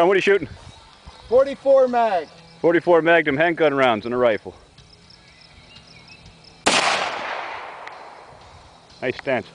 John, what are you shooting? 44 mag. 44 Magnum handgun rounds and a rifle. Nice stance.